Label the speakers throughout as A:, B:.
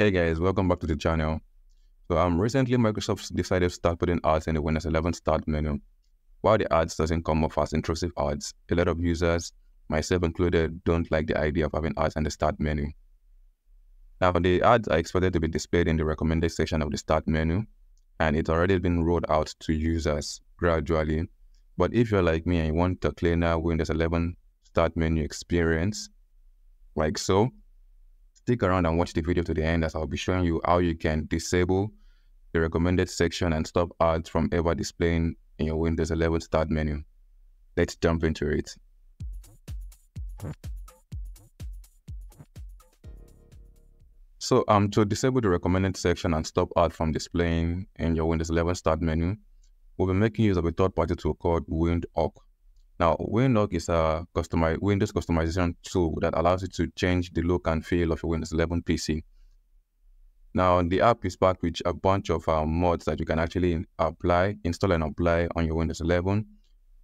A: Hey guys, welcome back to the channel. So um, recently Microsoft decided to start putting ads in the Windows 11 start menu. While the ads doesn't come off as intrusive ads, a lot of users, myself included, don't like the idea of having ads in the start menu. Now the ads are expected to be displayed in the recommended section of the start menu, and it's already been rolled out to users gradually. But if you're like me and you want a cleaner Windows 11 start menu experience, like so, stick around and watch the video to the end as I'll be showing you how you can disable the recommended section and stop ads from ever displaying in your Windows 11 start menu. Let's jump into it. So um, to disable the recommended section and stop ads from displaying in your Windows 11 start menu, we'll be making use of a third-party tool called WindHawk. Now, WindHawk is a customi Windows customization tool that allows you to change the look and feel of your Windows 11 PC. Now, the app is packed with a bunch of uh, mods that you can actually apply, install and apply on your Windows 11.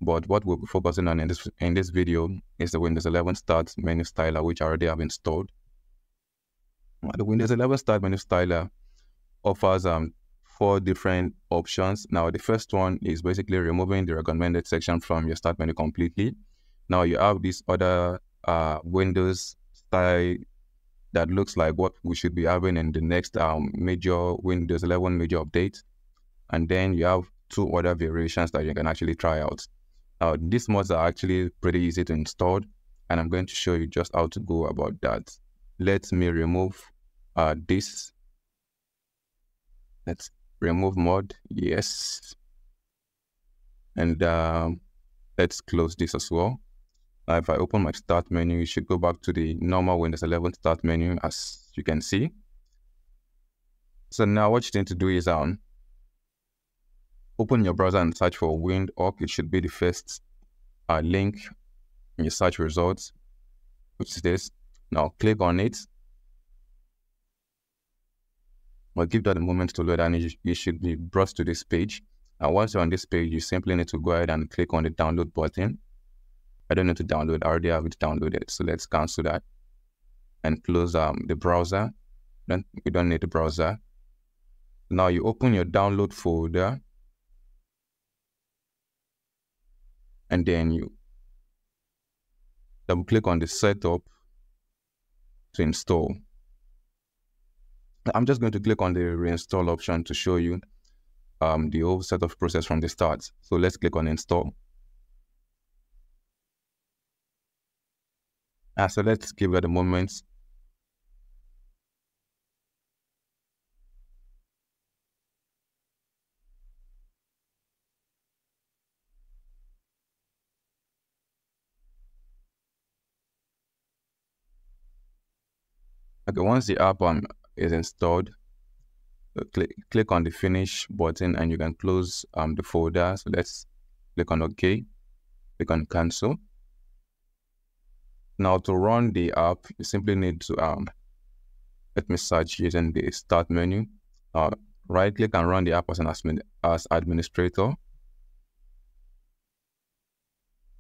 A: But what we'll be focusing on in this, in this video is the Windows 11 Start menu styler, which I already have installed. The Windows 11 Start menu styler offers um, four different options. Now, the first one is basically removing the recommended section from your start menu completely. Now, you have this other uh, Windows style that looks like what we should be having in the next um, major Windows 11 major update. And then you have two other variations that you can actually try out. Now, these mods are actually pretty easy to install, and I'm going to show you just how to go about that. Let me remove uh, this. Let's remove mod, yes. And um, let's close this as well. Now, if I open my start menu, you should go back to the normal Windows 11 start menu as you can see. So now what you need to do is um, open your browser and search for WindHawk. It should be the first uh, link in your search results, which is this. Now click on it but give that a moment to load and you, you should be brought to this page. And once you're on this page, you simply need to go ahead and click on the download button. I don't need to download, I already have it downloaded. So let's cancel that and close um, the browser. Then we don't need the browser. Now you open your download folder and then you double click on the setup to install. I'm just going to click on the reinstall option to show you um, the whole setup process from the start. So let's click on install. Uh, so let's give it a moment. Okay, once the app um, is installed, uh, click, click on the finish button and you can close um, the folder. So let's click on OK, click on cancel. Now to run the app, you simply need to, um, let me search using the start menu. Uh, right click and run the app as an admin, as administrator.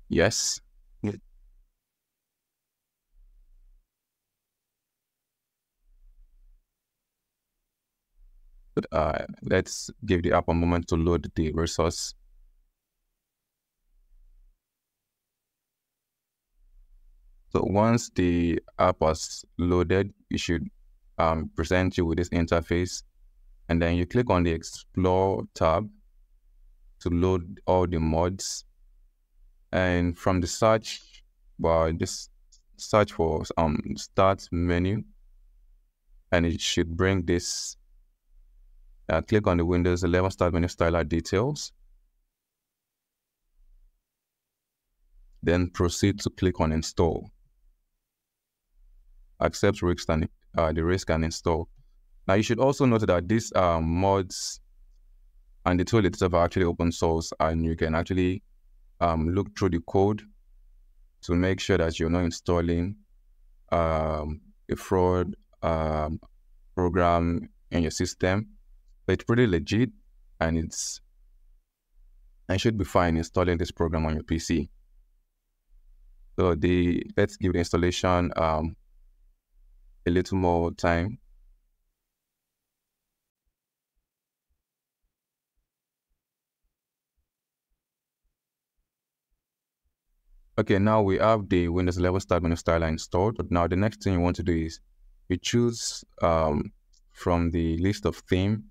A: Yes. Uh, let's give the app a moment to load the resource. So once the app was loaded, it should um, present you with this interface. And then you click on the Explore tab to load all the mods. And from the search bar, just search for um Start menu. And it should bring this uh, click on the Windows 11 Start Menu Styler details. Then proceed to click on Install. Accept risk and, uh, the risk and install. Now you should also note that these uh, mods and the tool itself are actually open source and you can actually um, look through the code to make sure that you're not installing um, a fraud um, program in your system it's pretty legit and it's and should be fine installing this program on your PC. So the let's give the installation um, a little more time. Okay, now we have the Windows 11 Start Menu Styler installed. Now the next thing you want to do is you choose um, from the list of theme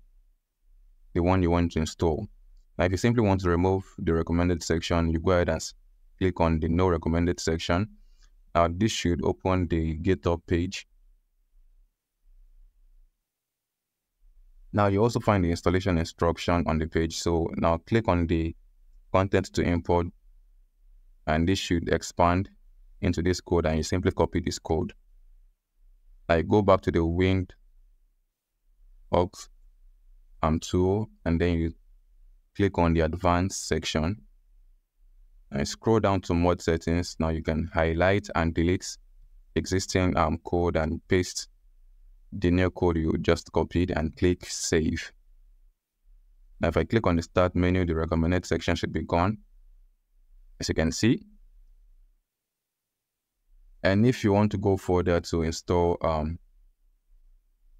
A: the one you want to install. Now if you simply want to remove the recommended section, you go ahead and click on the no recommended section. Now this should open the GitHub page. Now you also find the installation instruction on the page. So now click on the content to import and this should expand into this code and you simply copy this code. I go back to the winged aux um, tool and then you click on the advanced section and scroll down to mod settings. Now you can highlight and delete existing um, code and paste the new code you just copied and click save. Now if I click on the start menu, the recommended section should be gone as you can see. And if you want to go further to install um,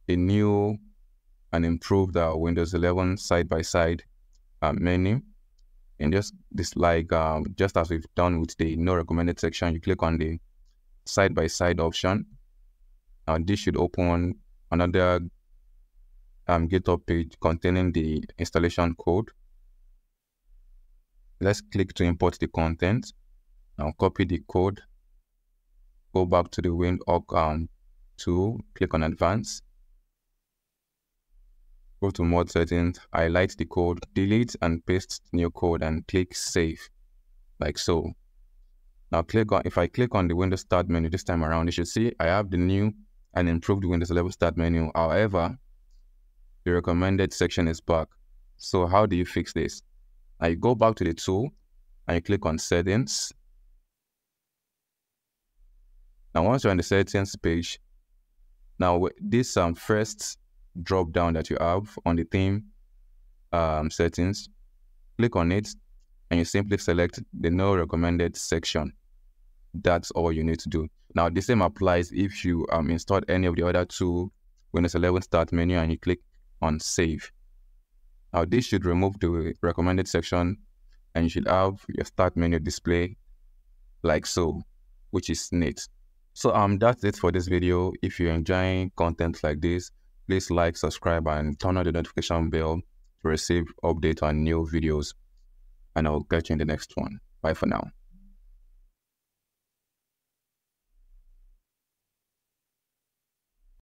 A: a new and improved uh, Windows 11 side-by-side uh, menu, and just this like um, just as we've done with the no recommended section, you click on the side-by-side option. Now this should open another um, GitHub page containing the installation code Let's click to import the content. Now copy the code. Go back to the WindHawk um, tool, click on Advanced. Go to Mod Settings, highlight the code, delete and paste new code and click Save, like so. Now click on, if I click on the Windows Start menu this time around, you should see I have the new and improved Windows 11 Start menu. However, the recommended section is back. So how do you fix this? You go back to the tool and you click on settings. Now once you're on the settings page, now this um, first drop down that you have on the theme um, settings, click on it and you simply select the no recommended section. That's all you need to do. Now the same applies if you um, installed any of the other two Windows 11 start menu and you click on save. Now this should remove the recommended section and you should have your start menu display like so, which is neat. So um, that's it for this video. If you're enjoying content like this, please like, subscribe, and turn on the notification bell to receive updates on new videos. And I'll catch you in the next one. Bye for now.